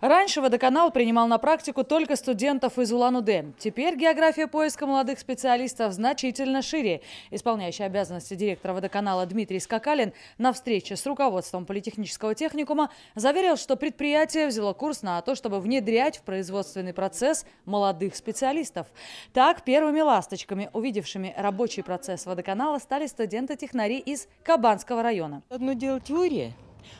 Раньше водоканал принимал на практику только студентов из Улан-Удэ. Теперь география поиска молодых специалистов значительно шире. Исполняющий обязанности директора водоканала Дмитрий Скакалин на встрече с руководством политехнического техникума заверил, что предприятие взяло курс на то, чтобы внедрять в производственный процесс молодых специалистов. Так, первыми ласточками, увидевшими рабочий процесс водоканала, стали студенты-технари из Кабанского района. Одно дело теория,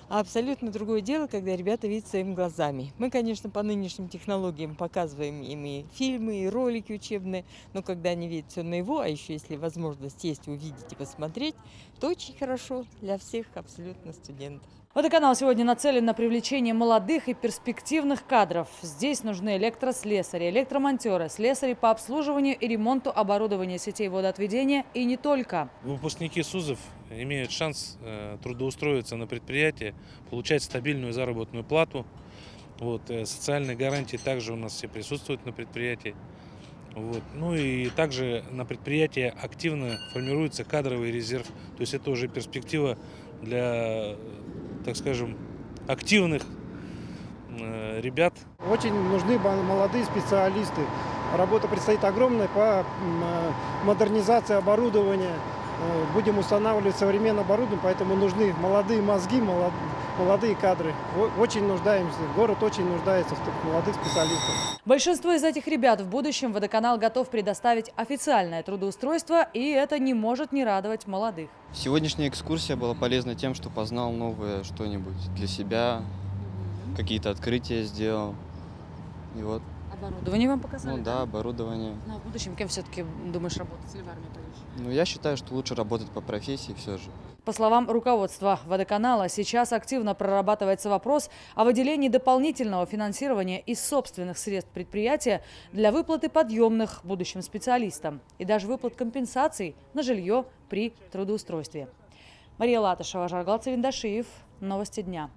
а абсолютно другое дело, когда ребята видят своими глазами. Мы, конечно, по нынешним технологиям показываем им и фильмы, и ролики учебные, но когда они видят все на его, а еще если возможность есть увидеть и посмотреть, то очень хорошо для всех абсолютно студентов. Водоканал сегодня нацелен на привлечение молодых и перспективных кадров. Здесь нужны электрослесари, электромонтеры, слесари по обслуживанию и ремонту оборудования сетей водоотведения и не только. Выпускники СУЗов имеют шанс э, трудоустроиться на предприятие, получать стабильную заработную плату. Вот, э, социальные гарантии также у нас все присутствуют на предприятии. Вот. Ну и также на предприятии активно формируется кадровый резерв. То есть это уже перспектива для так скажем, активных э, ребят. Очень нужны молодые специалисты. Работа предстоит огромная по модернизации оборудования. Э, будем устанавливать современное оборудование, поэтому нужны молодые мозги, молодые кадры. Очень нуждаемся, город очень нуждается в молодых специалистах. Большинство из этих ребят в будущем водоканал готов предоставить официальное трудоустройство, и это не может не радовать молодых. Сегодняшняя экскурсия была полезна тем, что познал новое что-нибудь для себя, какие-то открытия сделал. И вот. Оборудование вам показали? Ну да, оборудование. Ну, а в будущем кем все-таки думаешь работать или в армии пойдешь? Ну, я считаю, что лучше работать по профессии все же. По словам руководства водоканала, сейчас активно прорабатывается вопрос о выделении дополнительного финансирования из собственных средств предприятия для выплаты подъемных будущим специалистам и даже выплат компенсаций на жилье при трудоустройстве. Мария Латышева, Жаргал Цивиндашиев. Новости дня.